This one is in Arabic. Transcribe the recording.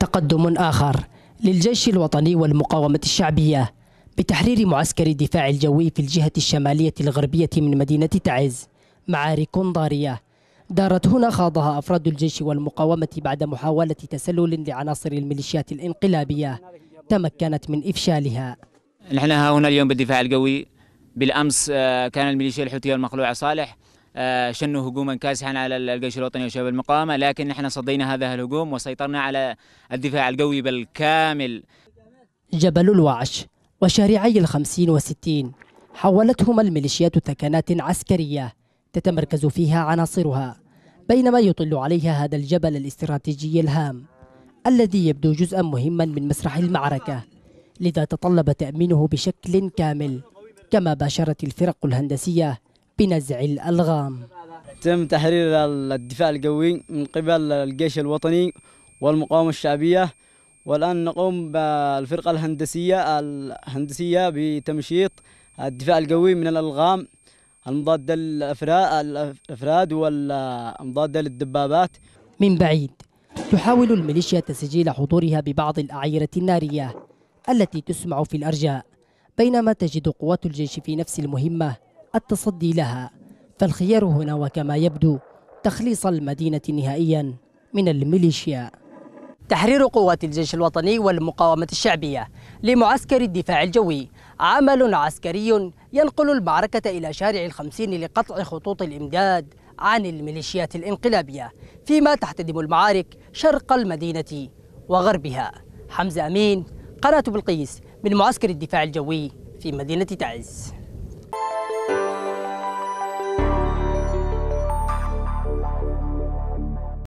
تقدم آخر للجيش الوطني والمقاومة الشعبية بتحرير معسكر الدفاع الجوي في الجهة الشمالية الغربية من مدينة تعز معارك ضارية دارت هنا خاضها أفراد الجيش والمقاومة بعد محاولة تسلل لعناصر الميليشيات الانقلابية تمكنت من إفشالها. نحن هنا اليوم بالدفاع القوي بالأمس آه، كان الميليشيا الحوثية المخلوع صالح شنوا هجوما كاسحا على الجيش الوطني وشباب المقاومة لكن نحن صدينا هذا الهجوم وسيطرنا على الدفاع القوي بالكامل. جبل الوعش وشارعي الخمسين وستين حولتهما الميليشيات ثكنات عسكرية تتمركز فيها عناصرها بينما يطل عليها هذا الجبل الاستراتيجي الهام الذي يبدو جزءا مهما من مسرح المعركة لذا تطلب تأمينه بشكل كامل كما باشرت الفرق الهندسية بنزع الألغام. تم تحرير الدفاع القوي من قبل الجيش الوطني والمقاومة الشعبية والآن نقوم بالفرقة الهندسية الهندسية بتمشيط الدفاع القوي من الألغام المضادة للأفراد والمضادة للدبابات. من بعيد تحاول الميليشيا تسجيل حضورها ببعض الأعيرة النارية التي تسمع في الأرجاء بينما تجد قوات الجيش في نفس المهمة التصدي لها فالخيار هنا وكما يبدو تخليص المدينة نهائيا من الميليشيا. تحرير قوات الجيش الوطني والمقاومة الشعبية لمعسكر الدفاع الجوي. عمل عسكري ينقل المعركة إلى شارع الخمسين لقطع خطوط الإمداد عن الميليشيات الانقلابية فيما تحتدم المعارك شرق المدينة وغربها. حمزة أمين قناة بلقيس من معسكر الدفاع الجوي في مدينة تعز.